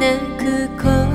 泣く声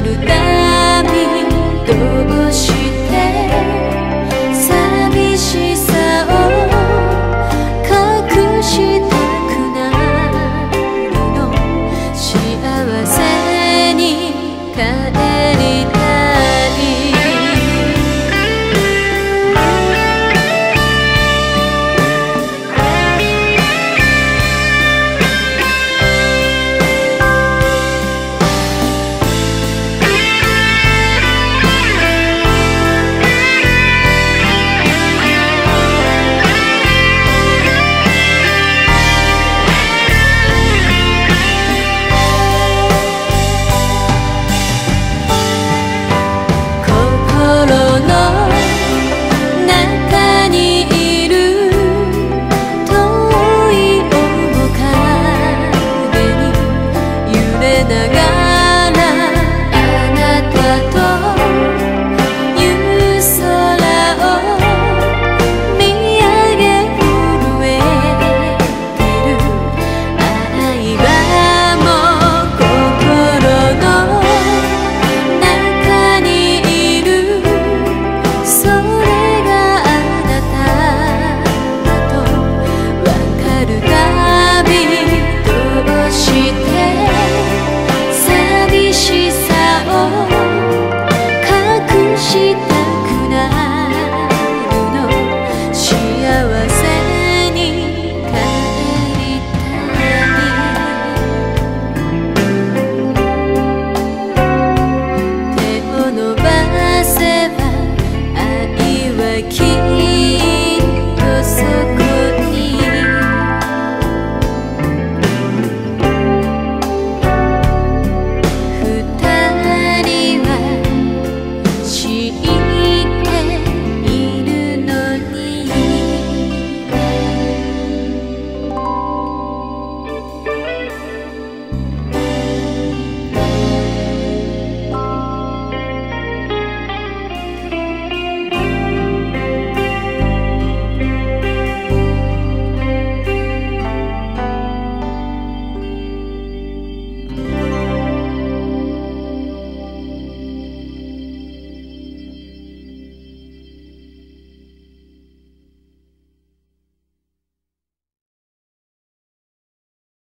るた